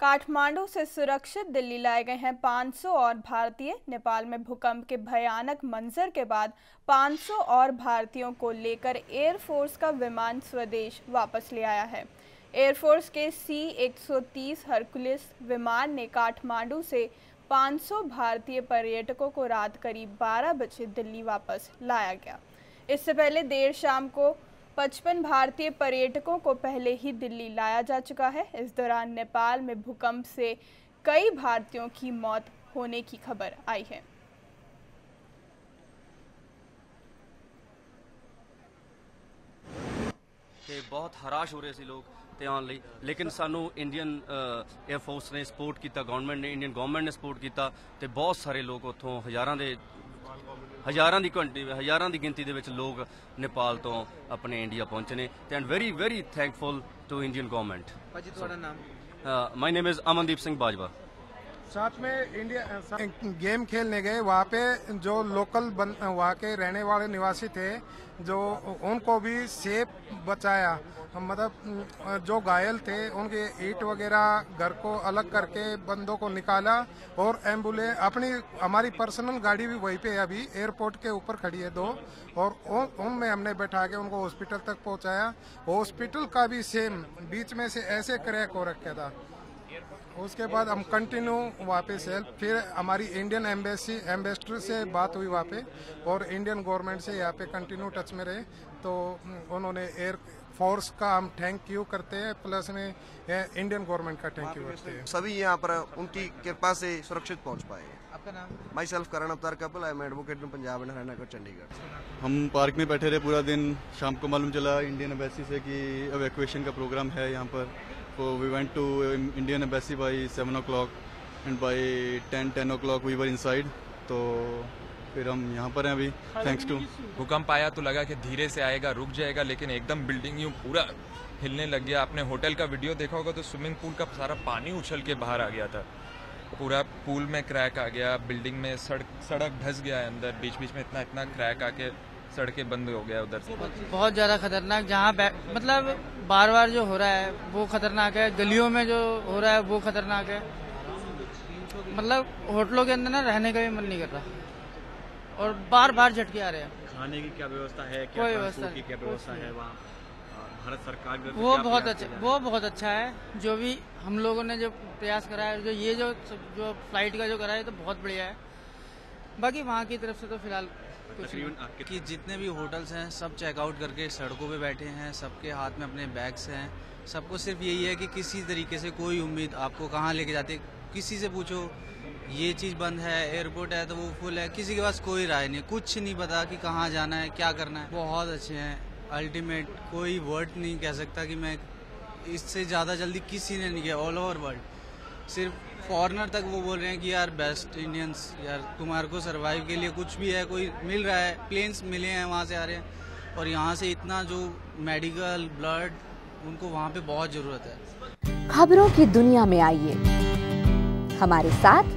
काठमांडू से सुरक्षित दिल्ली लाए गए हैं 500 और भारतीय। नेपाल में भूकंप के भयानक मंजर के बाद 500 और भारतीयों को लेकर एयरफोर्स का विमान स्वदेश वापस ले आया है। एयरफोर्स के सी 130 हरकुलिस विमान ने काठमांडू से 500 भारतीय पर्यटकों को रात करीब 12 बजे दिल्ली वापस लाया गया। इससे पहले देर शाम को 55 भारतीय पर्यटकों को पहले ही दिल्ली लाया जा चुका है। इस दौरान नेपाल में भूकंप से कई भारतीयों की मौत होने की खबर आई है। ते बहुत हराश हो रहे थे लोग ली। लेकिन सानू इंडियन एयरफोर्स ने सपोर्ट किया गवर्नमेंट ने इंडियन गवर्नमेंट ने सपोर्ट किया बहुत सारे लोग उतों हजारा ਹਜ਼ਾਰਾਂ ਦੀ ਕੁਆਂਟੀ ਹਜ਼ਾਰਾਂ ਦੀ ਗਿਣਤੀ ਦੇ ਵਿੱਚ ਲੋਕ ਨੇਪਾਲ ਤੋਂ ਆਪਣੇ ਇੰਡੀਆ ਪਹੁੰਚੇ ਨੇ ਤੇ and very very thankful to Indian government ਭਾਜੀ ਤੁਹਾਡਾ ਨਾਮ? My name is Amandeep Singh Bajwa साथ में इंडिया, साथ गेम खेलने गए। वहाँ पे जो लोकल बन, वहाँ के रहने वाले निवासी थे, जो उनको भी सेफ़ बचाया। मतलब जो घायल थे, उनके ईट वगैरह घर को अलग करके बंदों को निकाला और एंबुलेंस अपनी, हमारी पर्सनल गाड़ी भी वहीं पे अभी एयरपोर्ट के ऊपर खड़ी है दो। और उनमें हमने बैठा के उनको हॉस्पिटल तक पहुँचाया। हॉस्पिटल का भी सेम बीच में से ऐसे क्रैक हो रखा था। उसके बाद हम कंटिन्यू वहाँ पे सेल फिर हमारी इंडियन एम्बेसी एम्बेसडर से बात हुई वहाँ पे और इंडियन गवर्नमेंट से यहाँ पे कंटिन्यू टच में रहे तो उन्होंने एयर फोर्स का हम थैंक यू करते हैं प्लस में इंडियन गवर्नमेंट का थैंक यू करते हैं। सभी यहाँ पर उनकी कृपा से सुरक्षित पहुँच पाए आपका नाम? Myself Karan Avtar Kapil I am advocate in Punjab and Haryana का चंडीगढ़ हम पार्क में बैठे रहे पूरा दिन शाम को मालूम चला इंडियन एम्बेसी से कि एवैक्यूएशन का प्रोग्राम है यहाँ पर। तो we went to Indian embassy by seven o'clock and by ten ten o'clock we were inside तो फिर हम यहाँ पर हैं अभी। थैंक्स टू भूकंप आया तो लगा कि धीरे से आएगा रुक जाएगा लेकिन एकदम बिल्डिंग यूँ पूरा हिलने लग गया। आपने होटल का वीडियो देखा होगा तो स्विमिंग पूल का सारा पानी उछल के बाहर आ गया था। पूरा पूल में क्रैक आ गया बिल्डिंग में सड़क सड़क धस गया है अंदर। बीच बीच में इतना इतना क्रैक आके सड़कें बंद हो गया उधर से। बहुत ज़्यादा खतरनाक जहाँ मतलब बार बार जो हो रहा है वो खतरनाक है। गलियों में जो हो रहा है वो खतरनाक है। मतलब होटलों के अंदर ना रहने का भी मन नहीं कर रहा। और बार बार झटके आ रहे हैं। खाने की क्या व्यवस्था है? क्या कोई व्यवस्था की क्या व्यवस्था है वहाँ? भारत सरकार का वो क्या बहुत अच्छा वो बहुत अच्छा है। जो भी हम लोगों ने जो प्रयास करा है जो ये जो जो फ़्लाइट का जो करा है तो बहुत बढ़िया है। बाकी वहाँ की तरफ़ से तो फ़िलहाल कुछ तकरीबन आपके कि जितने भी होटल्स हैं सब चेकआउट करके सड़कों पे बैठे हैं सबके हाथ में अपने बैग्स हैं। सबको सिर्फ़ यही है कि किसी तरीके से कोई उम्मीद आपको कहाँ लेके जाते किसी से पूछो ये चीज़ बंद है एयरपोर्ट है तो वो फुल है। किसी के पास कोई राय नहीं, कुछ नहीं पता कि कहाँ जाना है, क्या करना है। बहुत अच्छे हैं। अल्टीमेट कोई वर्ड नहीं कह सकता कि मैं इससे ज़्यादा जल्दी किसी ने नहीं किया। ऑल ओवर वर्ल्ड सिर्फ़ फॉरनर तक वो बोल रहे हैं कि यार बेस्ट इंडियंस यार, तुम्हारे को सर्वाइव के लिए कुछ भी है, कोई मिल रहा है। प्लेन्स मिले हैं, वहाँ से आ रहे हैं। और यहाँ से इतना जो मेडिकल ब्लड उनको वहाँ पे बहुत ज़रूरत है। खबरों की दुनिया में आइए। हमारे साथ